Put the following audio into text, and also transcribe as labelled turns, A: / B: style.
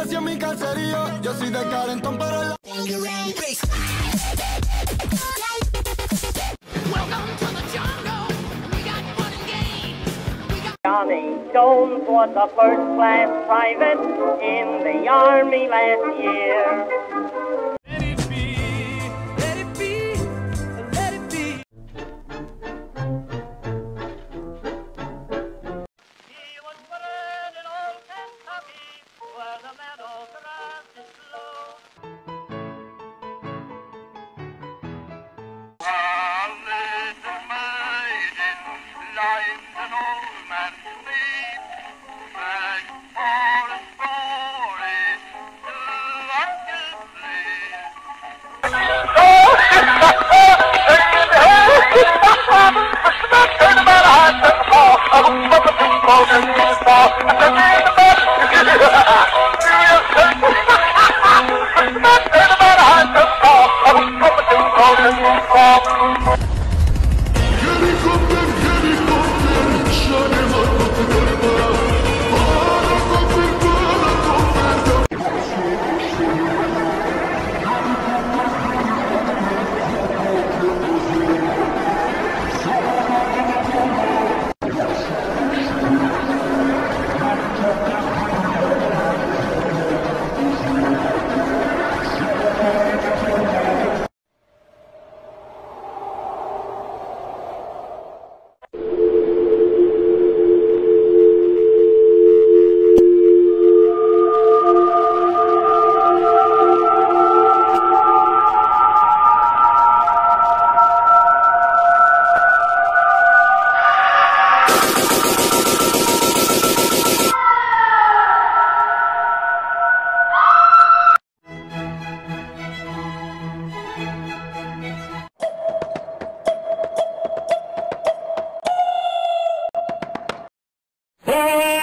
A: hacia mi caserío. Yo soy de calentón, pero la.
B: Johnny Jones was a first class private in the army last year. Thank you. Oh!